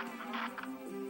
ハハハハ!